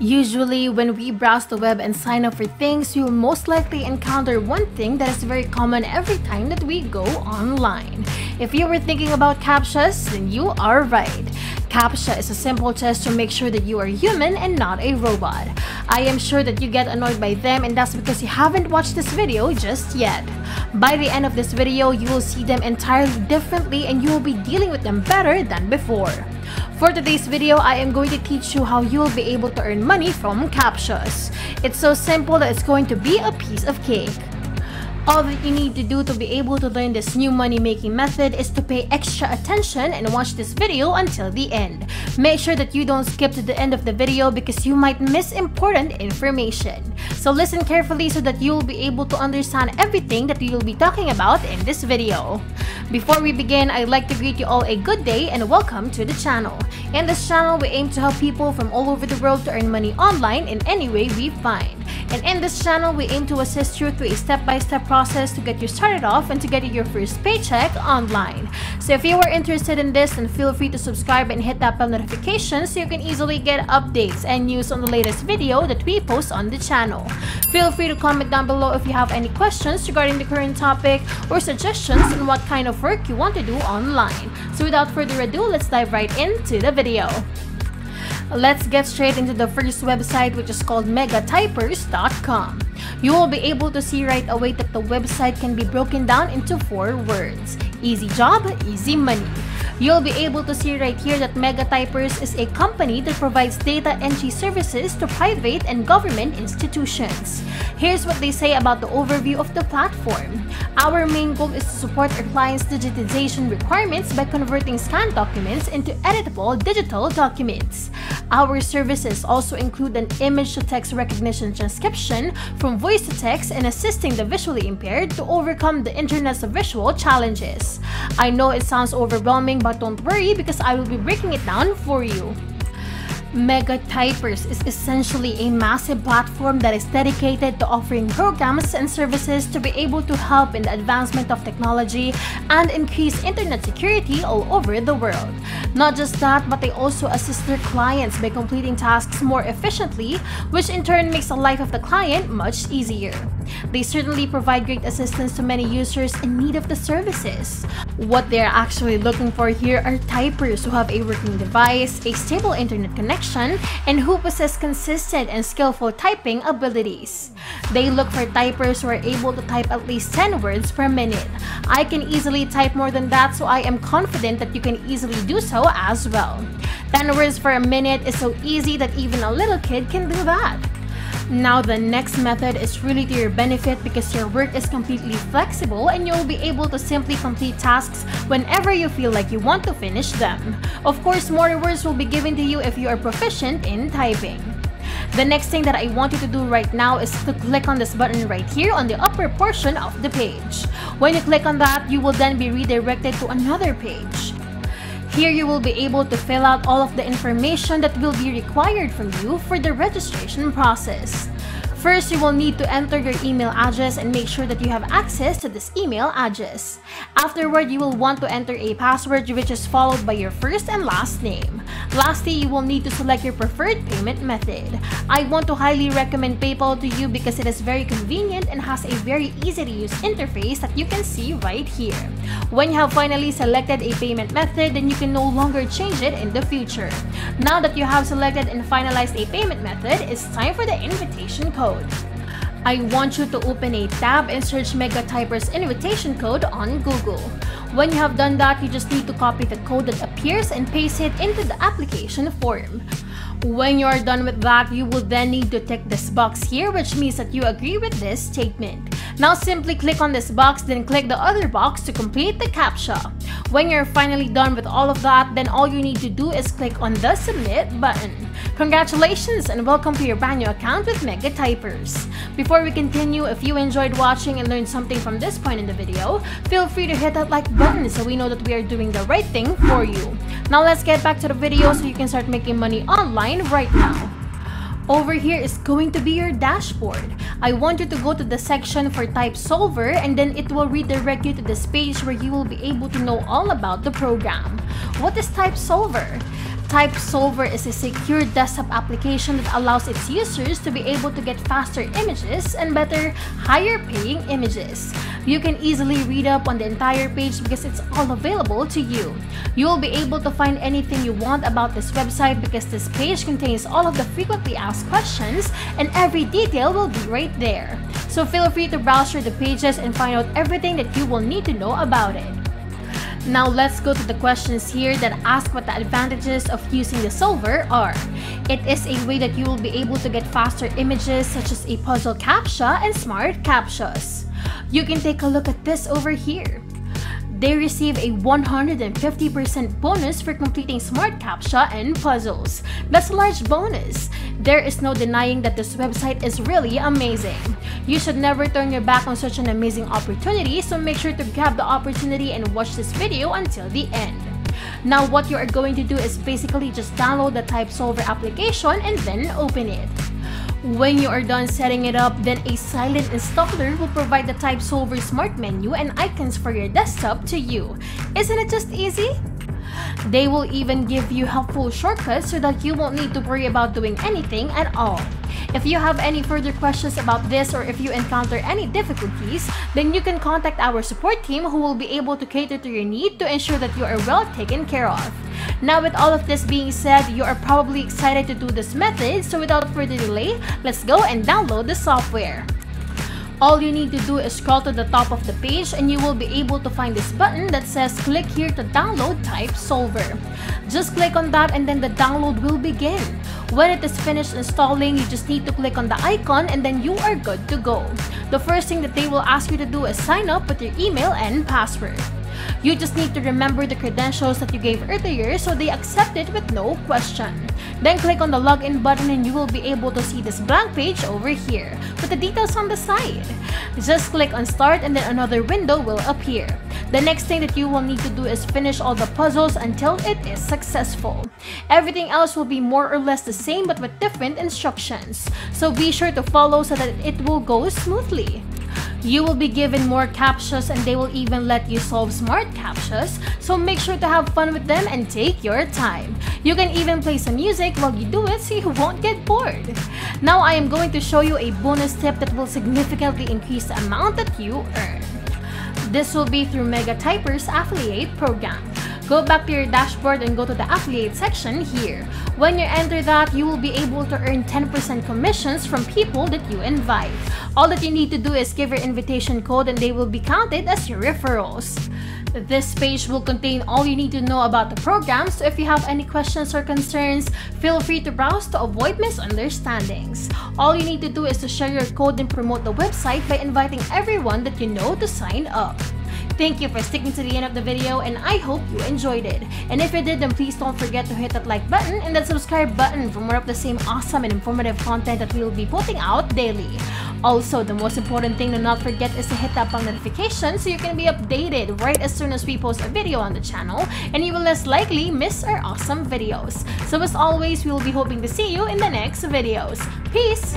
Usually, when we browse the web and sign up for things, you will most likely encounter one thing that is very common every time that we go online. If you were thinking about CAPTCHAs, then you are right. CAPTCHA is a simple test to make sure that you are human and not a robot. I am sure that you get annoyed by them and that's because you haven't watched this video just yet. By the end of this video, you will see them entirely differently and you will be dealing with them better than before. For today's video, I am going to teach you how you will be able to earn money from CAPTCHAs. It's so simple that it's going to be a piece of cake. All that you need to do to be able to learn this new money making method is to pay extra attention and watch this video until the end. Make sure that you don't skip to the end of the video because you might miss important information. So listen carefully so that you will be able to understand everything that we will be talking about in this video. Before we begin, I'd like to greet you all a good day and welcome to the channel. In this channel, we aim to help people from all over the world to earn money online in any way we find. And in this channel, we aim to assist you through a step-by-step -step process to get you started off and to get you your first paycheck online. So if you are interested in this, then feel free to subscribe and hit that bell notification so you can easily get updates and news on the latest video that we post on the channel. Feel free to comment down below if you have any questions regarding the current topic or suggestions on what kind of work you want to do online. So without further ado, let's dive right into the video. Let's get straight into the first website which is called megatypers.com. You will be able to see right away that the website can be broken down into four words. Easy job, easy money. You'll be able to see right here that Megatypers is a company that provides data entry services to private and government institutions. Here's what they say about the overview of the platform. Our main goal is to support our clients' digitization requirements by converting scanned documents into editable digital documents. Our services also include an image-to-text recognition transcription from voice to text and assisting the visually impaired to overcome the internet's visual challenges. I know it sounds overwhelming but don't worry because I will be breaking it down for you. Megatypers is essentially a massive platform that is dedicated to offering programs and services to be able to help in the advancement of technology and increase internet security all over the world. Not just that, but they also assist their clients by completing tasks more efficiently, which in turn makes the life of the client much easier. They certainly provide great assistance to many users in need of the services. What they're actually looking for here are typers who have a working device, a stable internet connection, and who possess consistent and skillful typing abilities. They look for typers who are able to type at least 10 words per minute. I can easily type more than that so I am confident that you can easily do so as well. 10 words per minute is so easy that even a little kid can do that. Now the next method is really to your benefit because your work is completely flexible and you'll be able to simply complete tasks whenever you feel like you want to finish them. Of course, more rewards will be given to you if you are proficient in typing. The next thing that I want you to do right now is to click on this button right here on the upper portion of the page. When you click on that, you will then be redirected to another page. Here you will be able to fill out all of the information that will be required from you for the registration process. First, you will need to enter your email address and make sure that you have access to this email address. Afterward, you will want to enter a password which is followed by your first and last name. Lastly, you will need to select your preferred payment method. I want to highly recommend PayPal to you because it is very convenient and has a very easy to use interface that you can see right here. When you have finally selected a payment method, then you can no longer change it in the future. Now that you have selected and finalized a payment method, it's time for the invitation code code. I want you to open a tab and search Megatypers invitation code on Google. When you have done that, you just need to copy the code that appears and paste it into the application form. When you are done with that, you will then need to tick this box here which means that you agree with this statement. Now simply click on this box then click the other box to complete the CAPTCHA. When you're finally done with all of that, then all you need to do is click on the submit button. Congratulations and welcome to your new account with Megatypers. Before we continue, if you enjoyed watching and learned something from this point in the video, feel free to hit that like button so we know that we are doing the right thing for you. Now let's get back to the video so you can start making money online right now. Over here is going to be your dashboard. I want you to go to the section for Type Solver and then it will redirect you to this page where you will be able to know all about the program. What is Type Solver? Type Solver is a secure desktop application that allows its users to be able to get faster images and better, higher paying images. You can easily read up on the entire page because it's all available to you. You will be able to find anything you want about this website because this page contains all of the frequently asked questions and every detail will be right there. So feel free to browse through the pages and find out everything that you will need to know about it. Now let's go to the questions here that ask what the advantages of using the solver are. It is a way that you will be able to get faster images such as a puzzle captcha and smart captchas. You can take a look at this over here. They receive a 150% bonus for completing Smart CAPTCHA and puzzles. That's a large bonus. There is no denying that this website is really amazing. You should never turn your back on such an amazing opportunity, so make sure to grab the opportunity and watch this video until the end. Now what you are going to do is basically just download the Type Solver application and then open it. When you are done setting it up, then a silent installer will provide the Type Solver smart menu and icons for your desktop to you. Isn't it just easy? They will even give you helpful shortcuts so that you won't need to worry about doing anything at all. If you have any further questions about this or if you encounter any difficulties, then you can contact our support team who will be able to cater to your need to ensure that you are well taken care of. Now with all of this being said, you are probably excited to do this method, so without further delay, let's go and download the software. All you need to do is scroll to the top of the page and you will be able to find this button that says click here to download Type Solver. Just click on that and then the download will begin. When it is finished installing, you just need to click on the icon and then you are good to go. The first thing that they will ask you to do is sign up with your email and password. You just need to remember the credentials that you gave earlier so they accept it with no question. Then click on the login button and you will be able to see this blank page over here with the details on the side. Just click on start and then another window will appear. The next thing that you will need to do is finish all the puzzles until it is successful. Everything else will be more or less the same but with different instructions. So be sure to follow so that it will go smoothly. You will be given more captchas and they will even let you solve smart captchas, so make sure to have fun with them and take your time. You can even play some music while you do it so you won't get bored. Now I am going to show you a bonus tip that will significantly increase the amount that you earn. This will be through Mega Typers Affiliate Program. Go back to your dashboard and go to the affiliate section here. When you enter that, you will be able to earn 10% commissions from people that you invite. All that you need to do is give your invitation code and they will be counted as your referrals. This page will contain all you need to know about the program, so if you have any questions or concerns, feel free to browse to avoid misunderstandings. All you need to do is to share your code and promote the website by inviting everyone that you know to sign up. Thank you for sticking to the end of the video and I hope you enjoyed it. And if you did, then please don't forget to hit that like button and that subscribe button for more of the same awesome and informative content that we will be putting out daily. Also, the most important thing to not forget is to hit that bell notification so you can be updated right as soon as we post a video on the channel and you will less likely miss our awesome videos. So as always, we will be hoping to see you in the next videos. Peace!